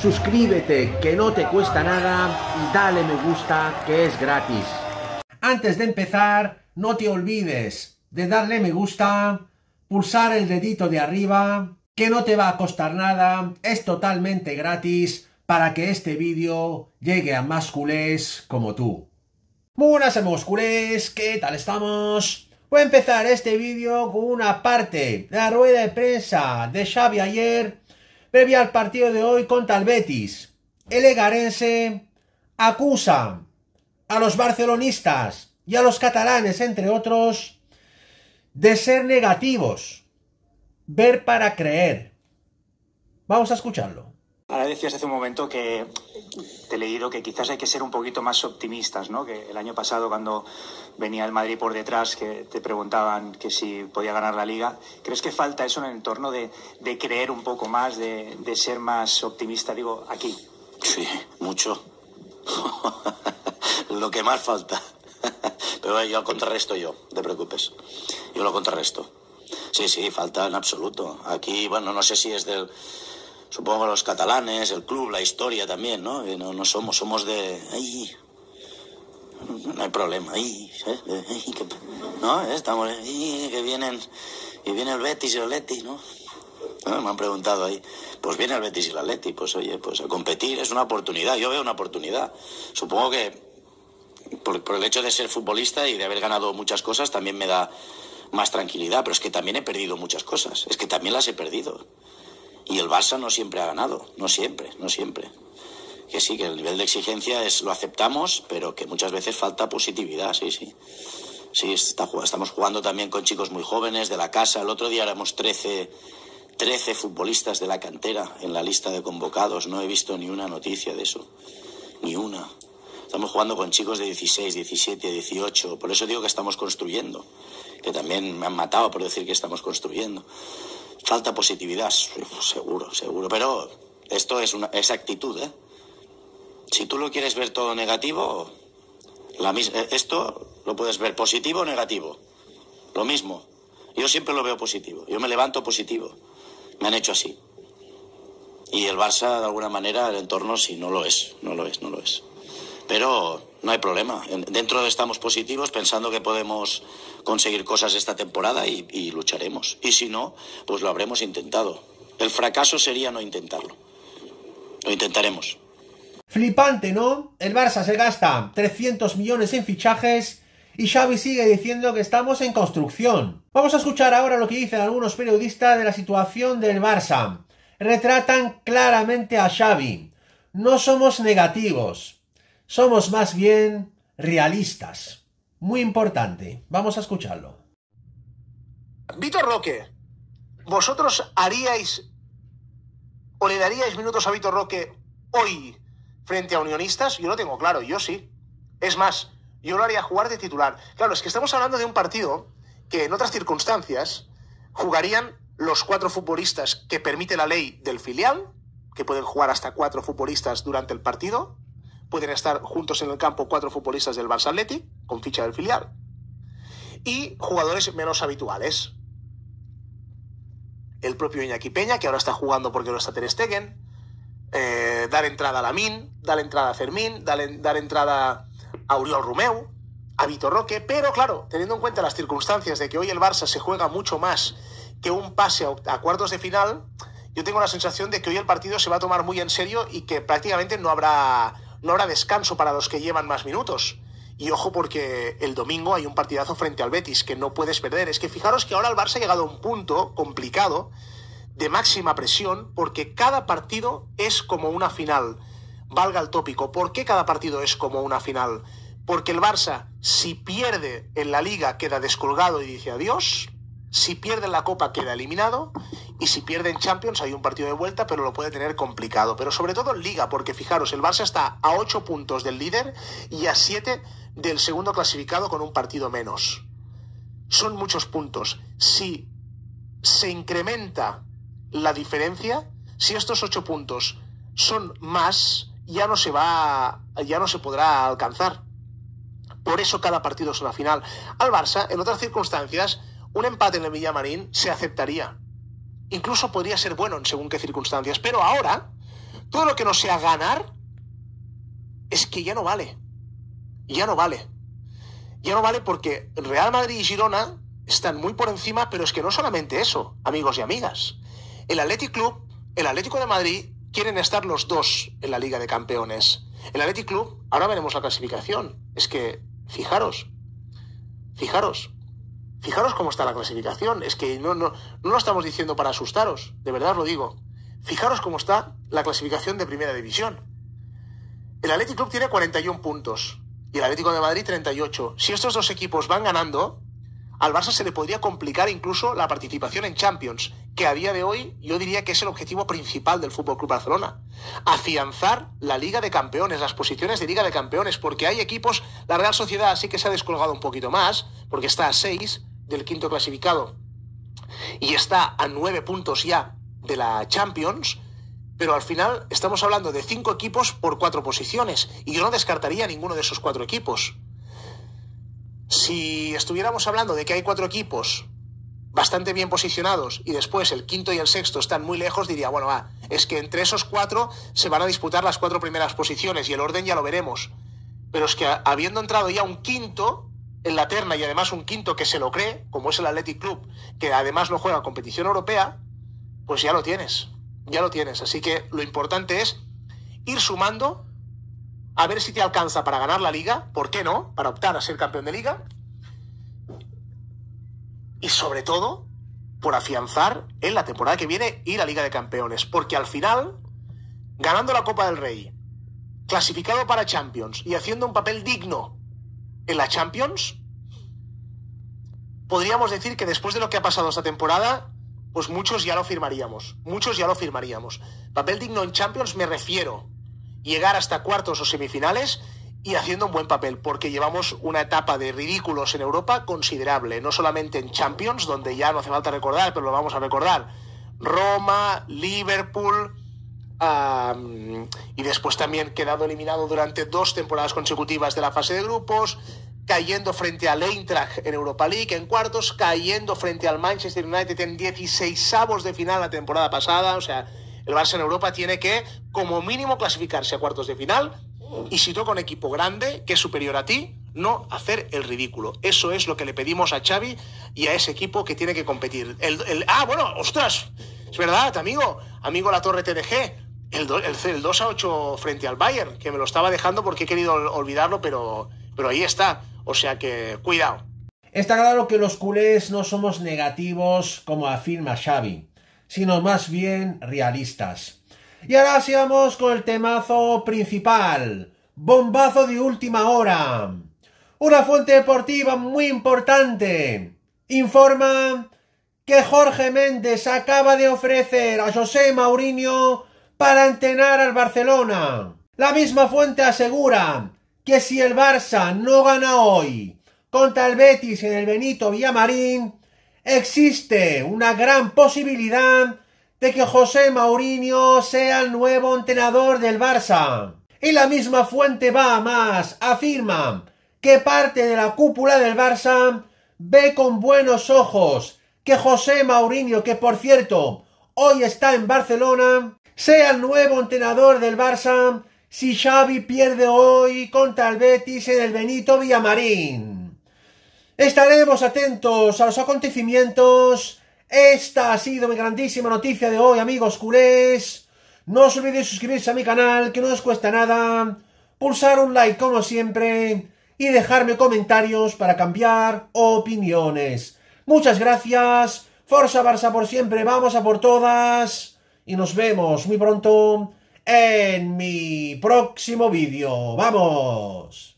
suscríbete que no te cuesta nada y dale me gusta que es gratis. Antes de empezar, no te olvides de darle me gusta, pulsar el dedito de arriba, que no te va a costar nada, es totalmente gratis para que este vídeo llegue a más culés como tú. Buenas amigos culés, ¿qué tal estamos? Voy a empezar este vídeo con una parte de la rueda de prensa de Xavi ayer, previa al partido de hoy contra el Betis. El egarense acusa a los barcelonistas y a los catalanes, entre otros, de ser negativos. Ver para creer. Vamos a escucharlo. Ahora decías hace un momento que te he leído que quizás hay que ser un poquito más optimistas, ¿no? Que el año pasado cuando venía el Madrid por detrás, que te preguntaban que si podía ganar la liga, ¿crees que falta eso en el entorno de, de creer un poco más, de, de, ser más optimista, digo, aquí? Sí, mucho. lo que más falta. Pero yo lo contrarresto yo, te preocupes. Yo lo contrarresto. Sí, sí, falta en absoluto. Aquí, bueno, no sé si es del supongo los catalanes, el club, la historia también, ¿no? no, no somos, somos de... Ay, no hay problema, ay, que, ¿no? Estamos, ay, que vienen, y viene el Betis y el Atleti, ¿no? ¿no? Me han preguntado ahí, pues viene el Betis y el Atleti, pues oye, pues a competir es una oportunidad, yo veo una oportunidad. Supongo que por, por el hecho de ser futbolista y de haber ganado muchas cosas también me da más tranquilidad, pero es que también he perdido muchas cosas, es que también las he perdido. Y el Barça no siempre ha ganado, no siempre, no siempre. Que sí, que el nivel de exigencia es lo aceptamos, pero que muchas veces falta positividad, sí, sí. Sí, estamos jugando también con chicos muy jóvenes de la casa. El otro día éramos 13, 13 futbolistas de la cantera en la lista de convocados. No he visto ni una noticia de eso. Ni una. Estamos jugando con chicos de 16, 17, 18. Por eso digo que estamos construyendo. Que también me han matado por decir que estamos construyendo. Falta positividad, seguro, seguro. Pero esto es una es actitud, ¿eh? Si tú lo quieres ver todo negativo, la esto lo puedes ver positivo o negativo. Lo mismo. Yo siempre lo veo positivo. Yo me levanto positivo. Me han hecho así. Y el Barça, de alguna manera, el entorno sí, no lo es. No lo es, no lo es. Pero no hay problema. Dentro estamos positivos pensando que podemos conseguir cosas esta temporada y, y, lucharemos. Y si no, pues lo habremos intentado. El fracaso sería no intentarlo. Lo intentaremos. Flipante, ¿no? El Barça se gasta 300 millones en fichajes y Xavi sigue diciendo que estamos en construcción. Vamos a escuchar ahora lo que dicen algunos periodistas de la situación del Barça. Retratan claramente a Xavi. No somos negativos somos más bien realistas. Muy importante. Vamos a escucharlo. Víctor Roque, ¿vosotros haríais o le daríais minutos a Víctor Roque hoy frente a unionistas? Yo lo tengo claro, yo sí. Es más, yo lo haría jugar de titular. Claro, es que estamos hablando de un partido que en otras circunstancias jugarían los cuatro futbolistas que permite la ley del filial, que pueden jugar hasta cuatro futbolistas durante el partido, pueden estar juntos en el campo cuatro futbolistas del Barça Athletic, con ficha del filial, y jugadores menos habituales. El propio Iñaki Peña, que ahora está jugando porque no está Ter Stegen, eh, dar entrada a Lamin, dar entrada a Fermín, dar, dar entrada a Uriol Romeu, a Vitor Roque, pero claro, teniendo en cuenta las circunstancias de que hoy el Barça se juega mucho más que un pase a cuartos de final, yo tengo la sensación de que hoy el partido se va a tomar muy en serio y que prácticamente no habrá no habrá descanso para los que llevan más minutos. Y ojo porque el domingo hay un partidazo frente al Betis que no puedes perder. Es que fijaros que ahora el Barça ha llegado a un punto complicado de máxima presión porque cada partido es como una final. Valga el tópico. ¿Por qué cada partido es como una final? Porque el Barça, si pierde en la liga, queda descolgado y dice adiós. Si pierde en la Copa, queda eliminado. Y si pierde en Champions hay un partido de vuelta, pero lo puede tener complicado. Pero sobre todo en Liga, porque fijaros, el Barça está a 8 puntos del líder y a 7 del segundo clasificado con un partido menos. Son muchos puntos. Si se incrementa la diferencia, si estos 8 puntos son más, ya no se va, ya no se podrá alcanzar. Por eso cada partido es una final. Al Barça, en otras circunstancias, un empate en el Villamarín se aceptaría incluso podría ser bueno en según qué circunstancias. Pero ahora todo lo que no sea ganar, es que ya no vale. Ya no vale. Ya no vale porque Real Madrid y Girona están muy por encima, pero es que no solamente eso, amigos y amigas. El Athletic Club, el Atlético de Madrid, quieren estar los dos en la Liga de Campeones. El Athletic Club, ahora veremos la clasificación. Es que, fijaros, fijaros, fijaros cómo está la clasificación. Es que no, no, no lo estamos diciendo para asustaros, de verdad os lo digo. Fijaros cómo está la clasificación de Primera División. El Athletic Club tiene 41 puntos y el Atlético de Madrid 38. Si estos dos equipos van ganando, al Barça se le podría complicar incluso la participación en Champions, que a día de hoy yo diría que es el objetivo principal del Fútbol Club Barcelona. Afianzar la Liga de Campeones, las posiciones de Liga de Campeones, porque hay equipos, la Real Sociedad sí que se ha descolgado un poquito más, porque está a 6 del quinto clasificado y está a 9 puntos ya de la Champions, pero al final estamos hablando de cinco equipos por cuatro posiciones y yo no descartaría ninguno de esos cuatro equipos. Si estuviéramos hablando de que hay cuatro equipos bastante bien posicionados y después el quinto y el sexto están muy lejos, diría, bueno, va, es que entre esos cuatro se van a disputar las cuatro primeras posiciones y el orden ya lo veremos. Pero es que habiendo entrado ya un quinto en la terna y además un quinto que se lo cree, como es el Athletic Club, que además no juega competición europea, pues ya lo tienes ya lo tienes. Así que lo importante es ir sumando, a ver si te alcanza para ganar la liga, ¿por qué no? Para optar a ser campeón de liga. Y sobre todo, por afianzar en la temporada que viene ir a Liga de Campeones. Porque al final, ganando la Copa del Rey, clasificado para Champions y haciendo un papel digno en la Champions, podríamos decir que después de lo que ha pasado esta temporada, pues muchos ya lo firmaríamos. Muchos ya lo firmaríamos. Papel digno en Champions me refiero. Llegar hasta cuartos o semifinales y haciendo un buen papel, porque llevamos una etapa de ridículos en Europa considerable, no solamente en Champions, donde ya no hace falta recordar, pero lo vamos a recordar. Roma, Liverpool, y después también quedado eliminado durante dos temporadas consecutivas de la fase de grupos, cayendo frente al Eintracht en Europa League en cuartos, cayendo frente al Manchester United en 16 avos de final la temporada pasada. O sea, el Barça en Europa tiene que, como mínimo, clasificarse a cuartos de final y si toca un equipo grande que es superior a ti, no hacer el ridículo. Eso es lo que le pedimos a Xavi y a ese equipo que tiene que competir. El, ah, bueno, ostras, es verdad, amigo, amigo La Torre TDG. El, el 2 a 8 frente al Bayern, que me lo estaba dejando porque he querido olvidarlo, pero, pero ahí está. O sea que, cuidado. Está claro que los culés no somos negativos, como afirma Xavi, sino más bien realistas. Y ahora sigamos con el temazo principal. Bombazo de última hora. Una fuente deportiva muy importante. Informa que Jorge Méndez acaba de ofrecer a José Mourinho para entrenar al Barcelona. La misma fuente asegura que si el Barça no gana hoy contra el Betis en el Benito Villamarín, existe una gran posibilidad de que José Mourinho sea el nuevo entrenador del Barça. Y la misma fuente va más, afirma que parte de la cúpula del Barça ve con buenos ojos que José Mourinho, que por cierto hoy está en Barcelona, sea el nuevo entrenador del Barça si Xavi pierde hoy contra el Betis en el Benito Villamarín. Estaremos atentos a los acontecimientos. Esta ha sido mi grandísima noticia de hoy, amigos culés. No os olvidéis suscribirse a mi canal, que no os cuesta nada. Pulsar un like como siempre y dejarme comentarios para cambiar opiniones. Muchas gracias. Forza Barça por siempre, vamos a por todas. Y nos vemos muy pronto en mi próximo vídeo. ¡Vamos!